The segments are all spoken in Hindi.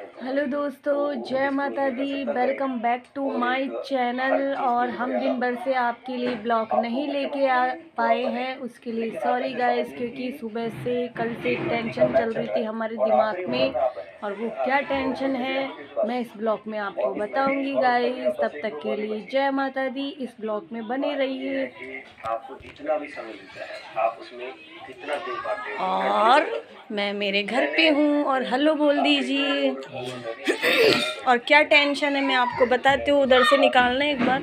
हेलो दोस्तों, जय Mata Di. Welcome back to my channel और हम दिन भर से आपके लिए ब्लॉग नहीं लेके आ पाए हैं। उसके लिए सॉरी गाइस क्योंकि सुबह से कल से टेंशन चल रही थी हमारे दिमाग में और वो क्या टेंशन है, मैं इस ब्लॉग में आपको बताऊँगी गाइस तब तक के लिए जय माता दी। इस ब्लॉग में बने मिलता है और मैं मेरे घर पे हूँ और हेलो बोल दीजिए। और क्या टेंशन है मैं आपको बताती हूँ, उधर से निकालना एक बार।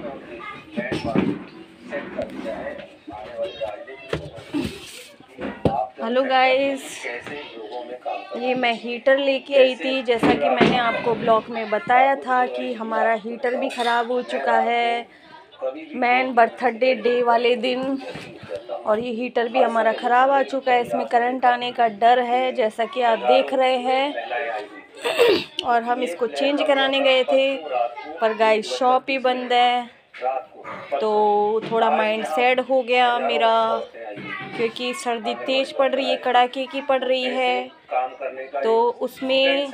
हेलो गाइस, ये मैं हीटर लेके आई थी, जैसा कि मैंने आपको ब्लॉग में बताया था कि हमारा हीटर भी ख़राब हो चुका है। मैन बर्थडे डे वाले दिन, और ये हीटर भी हमारा ख़राब आ चुका है। इसमें करंट आने का डर है, जैसा कि आप देख रहे हैं। और हम इसको चेंज कराने गए थे, पर गाय शॉप ही बंद है। तो थोड़ा माइंड सैड हो गया मेरा, क्योंकि सर्दी तेज़ पड़ रही है, कड़ाके की पड़ रही है। तो उसमें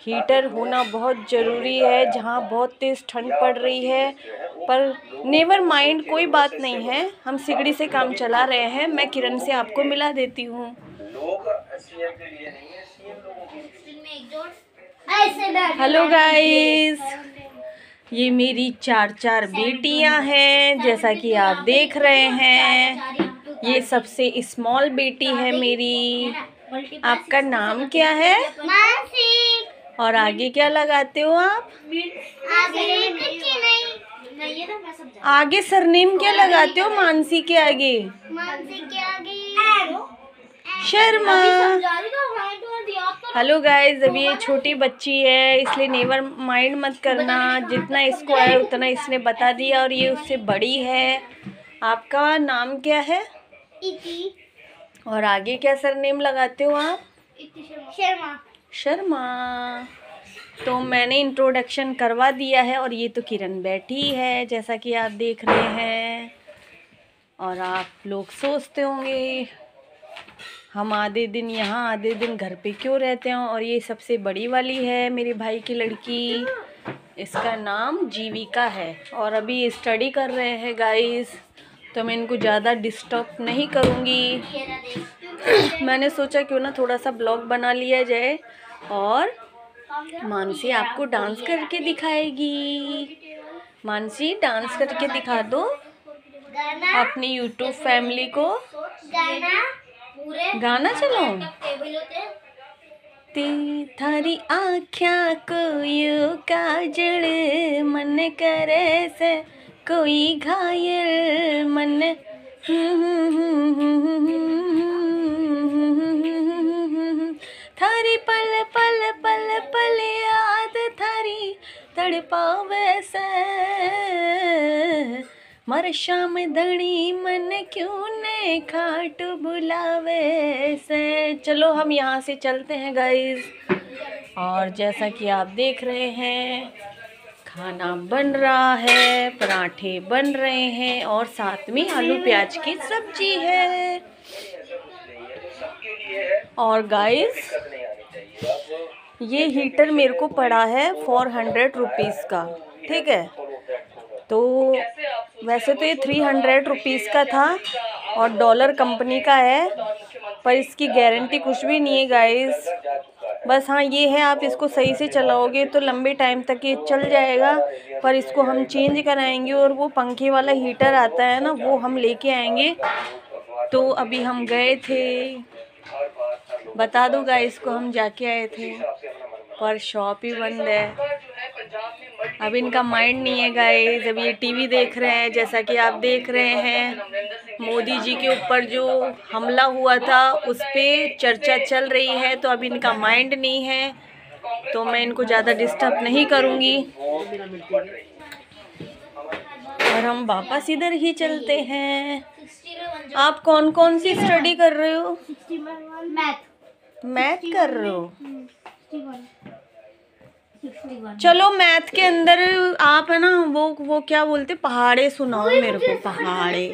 हीटर होना बहुत ज़रूरी है, जहाँ बहुत तेज़ ठंड पड़ रही है। पर नेवर माइंड कोई बात नहीं है। हम सिगड़ी से काम चला रहे हैं। मैं किरण से आपको मिला देती हूँ लोग सीएम के लिए नहीं है सीएम लोगों के लिए हेलो गाइस ये मेरी चार चार बेटियाँ हैं जैसा कि आप देख रहे हैं। ये सबसे स्मॉल बेटी है मेरी। आपका नाम क्या है? और आगे क्या लगाते हो आप? आगे सरनेम क्या लगाते हो? मानसी के आगे। शर्मा। हेलो गाइस अभी ये छोटी बच्ची है इसलिए नेवर माइंड मत करना। जितना इसको है उतना इसने बता दिया और ये उससे बड़ी है। आपका नाम क्या है? और आगे क्या सर नेम लगाते हो आप? शर्मा। शर्मा। तो मैंने इंट्रोडक्शन करवा दिया है और ये तो किरण बैठी है जैसा कि आप देख रहे हैं। और आप लोग सोचते होंगे हम आधे दिन यहाँ, आधे दिन घर पे क्यों रहते हैं? और ये सबसे बड़ी वाली है मेरे भाई की लड़की। इसका नाम जीविका है। और अभी स्टडी कर रहे हैं गाइस तो मैं इनको ज़्यादा डिस्टर्ब नहीं करूँगी। मैंने सोचा क्यों ना थोड़ा सा ब्लॉग बना लिया जाए और मानसी आपको डांस करके दिखाएगी। मानसी डांस करके दिखा दो अपनी यूट्यूब फैमिली को। गाना हैं। ती थारी आख्या कोई काजल मन करे से कोई घायल मन थारी पल पल पल पल याद थारी तड़पावे से मर शाम धनी मन क्यों ने खाट बुलावे से? चलो हम यहाँ से चलते हैं गाइस और जैसा कि आप देख रहे हैं, खाना बन रहा है, पराठे बन रहे हैं और साथ में आलू प्याज की सब्ज़ी है। और गाइस ये हीटर मेरे को पड़ा है फोर हंड्रेड रुपीज़ का, ठीक है? तो वैसे तो ये थ्री हंड्रेड रुपीज़ का था और डॉलर कंपनी का है, पर इसकी गारंटी कुछ भी नहीं है गाइस बस हाँ ये है, आप इसको सही से चलाओगे तो लंबे टाइम तक ये चल जाएगा, पर इसको हम चेंज कराएँगे और वो पंखे वाला हीटर आता है ना, वो हम लेके आएँगे। तो अभी हम गए थे। बता दो गाइस को हम जाके आए थे, पर शॉप ही बंद है। अब इनका माइंड नहीं है गाइस अब ये टीवी देख रहे हैं जैसा कि आप देख रहे हैं मोदी जी के ऊपर जो हमला हुआ था उस पर चर्चा चल रही है तो अब इनका माइंड नहीं है तो मैं इनको ज़्यादा डिस्टर्ब नहीं करूँगी। और हम वापस इधर ही चलते हैं। आप कौन कौन सी स्टडी कर रहे हो? मैथ मैथ कर रहे हो? चलो मैथ के अंदर आप है ना वो वो क्या बोलते पहाड़े सुनाओ मेरे को पहाड़े।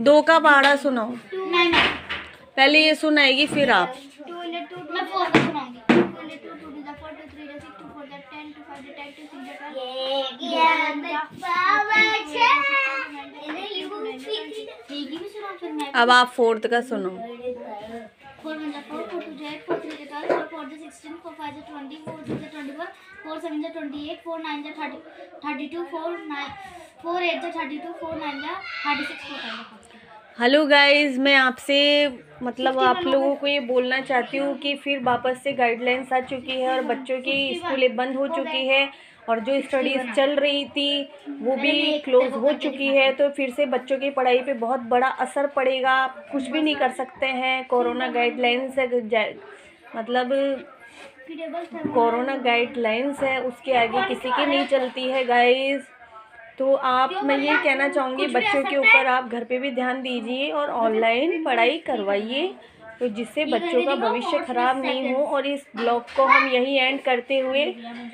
दो का पहाड़ा सुनाओ। पहले ये सुनाएगी फिर आप। अब आप फोर्थ का सुनो फोर वन जा फोर फोर टू जा एट फोर थ्री जा ट्वेल्व फोर फोर जा सिक्सटीन फोर फाइव जा ट्वेंटी फोर सिक्स जा ट्वेंटी वन फोर सेवन जा ट्वेंटी एट फोर नाइन जा thirty thirty two four nine four eight जा थर्टी टू फोर नाइन जा thirty six four five hello guys मैं आपसे मतलब आप लोगों को ये बोलना चाहती हूँ कि फिर वापस से गाइडलाइंस आ चुकी है और बच्चों की स्कूलें बंद हो चुकी है। और जो स्टडीज़ चल रही थी वो भी क्लोज हो चुकी है तो फिर से बच्चों की पढ़ाई पे बहुत बड़ा असर पड़ेगा। कुछ भी नहीं कर सकते हैं। कोरोना गाइडलाइंस है मतलब कोरोना गाइडलाइंस है उसके आगे किसी की नहीं चलती है गाइस तो आप मैं ये कहना चाहूँगी बच्चों के ऊपर आप घर पे भी ध्यान दीजिए और ऑनलाइन पढ़ाई करवाइए। तो जिससे बच्चों का भविष्य खराब नहीं हो और इस ब्लॉग को हम यही एंड करते हुए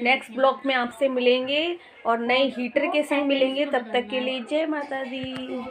नेक्स्ट ब्लॉग में आपसे मिलेंगे और नए हीटर के संग मिलेंगे तब तक के लिए जय माता दी।